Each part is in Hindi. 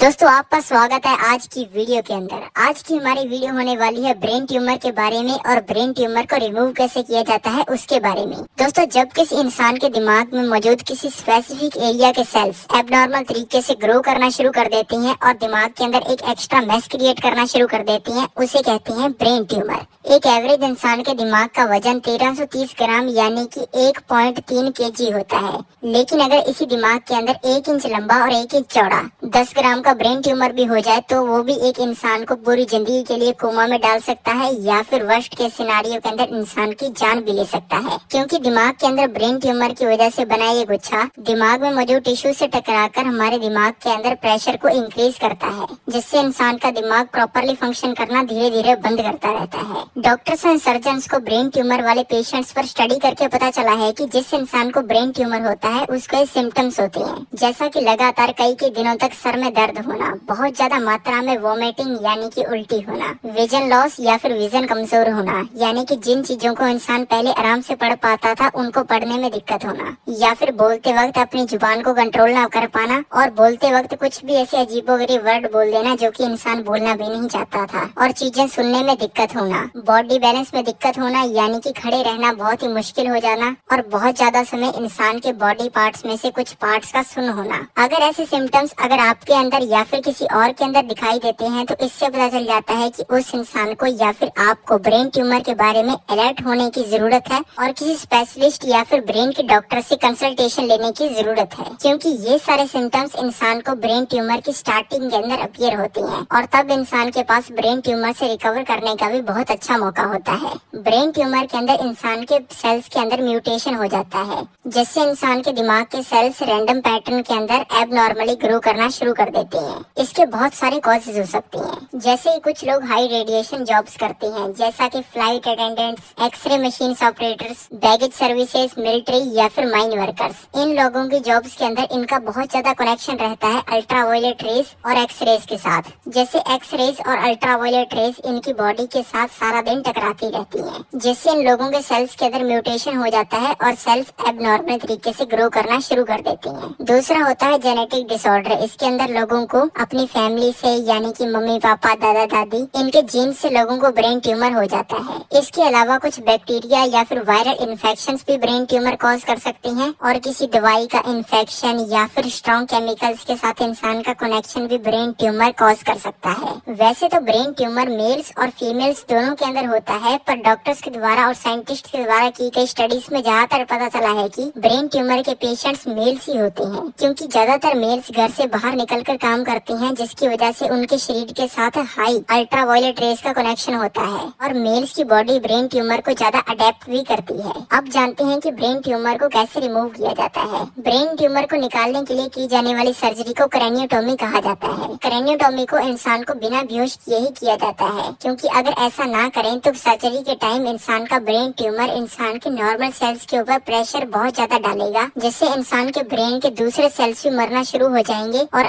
दोस्तों, आपका स्वागत है आज की वीडियो के अंदर। आज की हमारी वीडियो होने वाली है ब्रेन ट्यूमर के बारे में और ब्रेन ट्यूमर को रिमूव कैसे किया जाता है उसके बारे में। दोस्तों, जब किसी इंसान के दिमाग में मौजूद किसी स्पेसिफिक एरिया के सेल्स एबनॉर्मल तरीके से ग्रो करना शुरू कर देती हैं और दिमाग के अंदर एक एक्स्ट्रा मैस क्रिएट करना शुरू कर देती है, उसे कहते हैं ब्रेन ट्यूमर एक एवरेज इंसान के दिमाग का वज़न 1330 ग्राम, यानी कि 1.3 केजी होता है। लेकिन अगर इसी दिमाग के अंदर एक इंच लंबा और एक इंच चौड़ा 10 ग्राम का ब्रेन ट्यूमर भी हो जाए तो वो भी एक इंसान को पूरी ज़िंदगी के लिए कोमा में डाल सकता है या फिर वर्स्ट के सिनारियों के अंदर इंसान की जान भी ले सकता है। क्योंकि दिमाग के अंदर ब्रेन ट्यूमर की वजह से बना ये गुच्छा दिमाग में मौजूद टिश्यू से टकराकर हमारे दिमाग के अंदर प्रेशर को इंक्रीज करता है, जिससे इंसान का दिमाग प्रॉपरली फ़ंक्शन करना धीरे धीरे बंद करता रहता है। डॉक्टर्स एंड सर्जन को ब्रेन ट्यूमर वाले पेशेंट्स पर स्टडी करके पता चला है कि जिस इंसान को ब्रेन ट्यूमर होता है, उसको सिम्टम्स होते हैं। जैसा कि लगातार कई के दिनों तक सर में दर्द होना बहुत ज़्यादा मात्रा में वोमिटिंग यानी कि उल्टी होना विजन लॉस या फिर विजन कमज़ोर होना, यानी कि जिन चीज़ों को इंसान पहले आराम से पढ़ पाता था, उनको पढ़ने में दिक्कत होना, या फिर बोलते वक्त अपनी ज़ुबान को कंट्रोल ना कर पाना, और बोलते वक्त कुछ भी ऐसे अजीबोगरीब वर्ड बोल देना जो कि इंसान बोलना भी नहीं चाहता था, और चीज़ें सुनने में दिक्कत होना बॉडी बैलेंस में दिक्कत होना, यानी कि खड़े रहना बहुत ही मुश्किल हो जाना, और बहुत ज़्यादा समय इंसान के बॉडी पार्ट्स में से कुछ पार्ट्स का सुन होना। अगर ऐसे सिम्टम्स अगर आपके अंदर या फिर किसी और के अंदर दिखाई देते हैं तो इससे पता चल जाता है कि उस इंसान को या फिर आपको ब्रेन ट्यूमर के बारे में अलर्ट होने की ज़रूरत है और किसी स्पेशलिस्ट या फिर ब्रेन के डॉक्टर से कंसल्टेशन लेने की ज़रूरत है। क्योंकि ये सारे सिम्टम्स इंसान को ब्रेन ट्यूमर की स्टार्टिंग के अंदर अपियर होती हैं और तब इंसान के पास ब्रेन ट्यूमर से रिकवर करने का भी बहुत अच्छा मौका होता है। ब्रेन ट्यूमर के अंदर इंसान के सेल्स के अंदर म्यूटेशन हो जाता है, जिससे इंसान के दिमाग के सेल्स रैंडम पैटर्न के अंदर एब नॉर्मली ग्रो करना शुरू कर देते हैं इसके बहुत सारे कॉजेज हो सकते हैं। जैसे ही कुछ लोग हाई रेडिएशन जॉब्स करते हैं, जैसा कि flight attendants x-ray machine operators baggage services military या फिर माइन वर्कर्स इन लोगों की जॉब्स के अंदर इनका बहुत ज़्यादा कनेक्शन रहता है अल्ट्रा वायलेट रेस और एक्सरेज के साथ। जैसे एक्सरेज और अल्ट्रा वायलेट रेस इनकी बॉडी के साथ सारा दिन टकराती रहती है। जिससे इन लोगों के सेल्स के अंदर म्यूटेशन हो जाता है और सेल्स एबनॉर्मल तरीके से ग्रो करना शुरू कर देती हैं। दूसरा होता है जेनेटिक डिसऑर्डर इसके अंदर लोगों को, अपनी फैमिली से, यानी कि मम्मी, पापा, दादा, दादी, इनके जीन से लोगों को ब्रेन ट्यूमर हो जाता है। इसके अलावा कुछ बैक्टीरिया या फिर वायरल इन्फेक्शन भी ब्रेन ट्यूमर कॉज कर सकते हैं, और किसी दवाई का इन्फेक्शन या फिर स्ट्रॉन्ग केमिकल्स के साथ इंसान का कनेक्शन भी ब्रेन ट्यूमर कॉज कर सकता है। वैसे तो ब्रेन ट्यूमर मेल्स और फीमेल्स दोनों के अंदर होता है, पर डॉक्टर्स के द्वारा और साइंटिस्ट के द्वारा की गई स्टडीज़ में ज़्यादातर पता चला है कि ब्रेन ट्यूमर के पेशेंट्स मेल्स ही होते हैं, क्योंकि ज़्यादातर मेल्स घर से बाहर निकलकर काम करते हैं, जिसकी वजह से उनके शरीर के साथ हाई अल्ट्रा वायलेट रेस का कनेक्शन होता है और मेल्स की बॉडी ब्रेन ट्यूमर को ज़्यादा अडेप्ट भी करती है। अब जानते हैं कि ब्रेन ट्यूमर को कैसे रिमूव किया जाता है। ब्रेन ट्यूमर को निकालने के लिए की जाने वाली सर्जरी को क्रेनियोटोमी कहा जाता है। क्रेनियोटोमी को इंसान को बिना बेहोश किए ही किया जाता है, क्योंकि अगर ऐसा ना करें तो सर्जरी के टाइम इंसान का ब्रेन ट्यूमर इंसान के नॉर्मल सेल्स के ऊपर प्रेशर बहुत ज़्यादा डालेगा, जिससे इंसान के ब्रेन के दूसरे सेल्स भी मरना शुरू हो जाएँगे और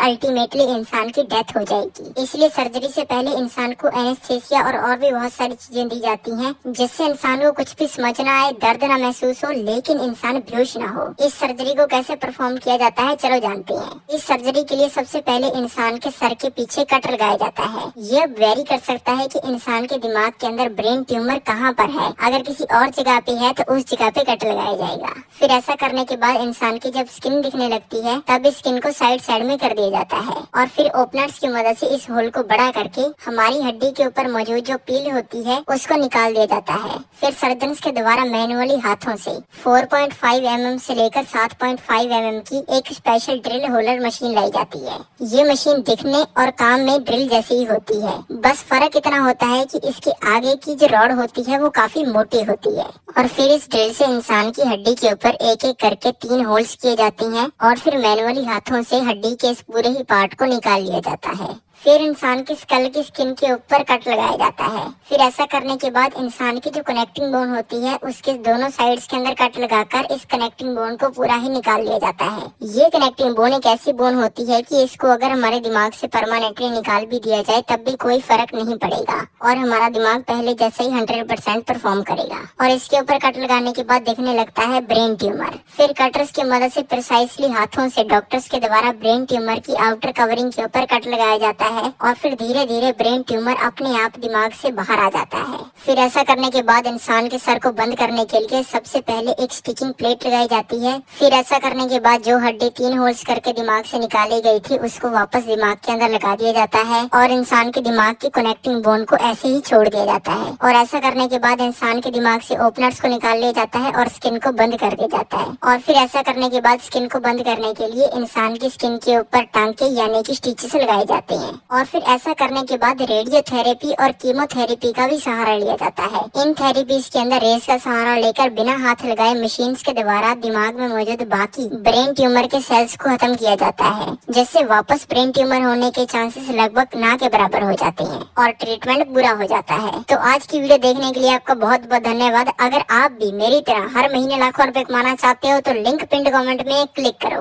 अल्टीमेटली इंसान की डेथ हो जाएगी। इसलिए सर्जरी से पहले इंसान को एनेस्थेसिया और और भी बहुत सारी चीज़ें दी जाती हैं, जिससे इंसान को कुछ भी समझ ना आए, दर्द ना महसूस हो, लेकिन इंसान बेहोश ना हो। इस सर्जरी को कैसे परफॉर्म किया जाता है, चलो जानते हैं। इस सर्जरी के लिए सबसे पहले इंसान के सर के पीछे कट लगाया जाता है। यह वेरी कर सकता है की इंसान के दिमाग के अंदर ब्रेन ट्यूमर कहाँ पर है। अगर किसी और जगह पे है तो उस जगह पे कट लगाया जाएगा। फिर ऐसा करने के बाद इंसान की जब स्किन दिखने लगती है, तब इस स्किन को साइड साइड में कर दिया जाता है। और फिर ओपनर्स की मदद से इस होल को बड़ा करके हमारी हड्डी के ऊपर मौजूद जो पील होती है, उसको निकाल दिया जाता है। फिर सर्जन के द्वारा मैनुअली हाथों से 4.5 पॉइंट mm से लेकर 7.5 पॉइंट mm की एक स्पेशल ड्रिल होलर मशीन लाई जाती है। ये मशीन दिखने और काम में ड्रिल जैसी ही होती है। बस फ़र्क इतना होता है कि इसके आगे की जो रॉड होती है, वो काफ़ी मोटी होती है। और फिर इस ड्रिल से इंसान की हड्डी के ऊपर एक एक करके तीन होल्स किए जाते हैं और फिर मैनुअली हाथों से हड्डी के इस पूरे ही पार्ट को निकाल लिया जाता है। फिर इंसान की स्कल की स्किन के ऊपर कट लगाया जाता है। फिर ऐसा करने के बाद इंसान की जो कनेक्टिंग बोन होती है, उसके दोनों साइड्स के अंदर कट लगाकर इस कनेक्टिंग बोन को पूरा ही निकाल लिया जाता है। ये कनेक्टिंग बोन एक ऐसी बोन होती है कि इसको अगर हमारे दिमाग से परमानेंटली निकाल भी दिया जाए, तब भी कोई फ़र्क नहीं पड़ेगा और हमारा दिमाग पहले जैसे ही हंड्रेड परसेंट परफॉर्म करेगा। और इसके ऊपर कट लगाने के बाद देखने लगता है ब्रेन ट्यूमर फिर कटर्स की मदद से प्रिसाइसली हाथों से डॉक्टर्स के द्वारा ब्रेन ट्यूमर की आउटर कवरिंग के ऊपर कट लगाया जाता है और फिर धीरे धीरे ब्रेन ट्यूमर अपने आप दिमाग से बाहर आ जाता है। फिर ऐसा करने के बाद इंसान के सर को बंद करने के लिए सबसे पहले एक स्टिकिंग प्लेट लगाई जाती है। फिर ऐसा करने के बाद जो हड्डी तीन होल्स करके दिमाग से निकाली गई थी, उसको वापस दिमाग के अंदर लगा दिया जाता है और इंसान के दिमाग की कनेक्टिंग बोन को ऐसे ही छोड़ दिया जाता है। और ऐसा करने के बाद इंसान के दिमाग से ओपनर्स को निकाल लिया जाता है और स्किन को बंद कर दिया जाता है। और फिर ऐसा करने के बाद स्किन को बंद करने के लिए इंसान की स्किन के ऊपर टांके यानी कि स्टिचेस लगाए जाते हैं। और फिर ऐसा करने के बाद रेडियोथेरेपी और कीमोथेरेपी का भी सहारा लिया जाता है। इन थेरेपीज के अंदर रेस का सहारा लेकर बिना हाथ लगाए मशीन के द्वारा दिमाग में मौजूद बाकी ब्रेन ट्यूमर के सेल्स को खत्म किया जाता है, जिससे वापस ब्रेन ट्यूमर होने के चांसेस लगभग ना के बराबर हो जाते हैं और ट्रीटमेंट बुरा हो जाता है। तो आज की वीडियो देखने के लिए आपका बहुत बहुत धन्यवाद। अगर आप भी मेरी तरह हर महीने लाखों रुपए कमाना चाहते हो तो लिंक पिंड कमेंट में क्लिक करो।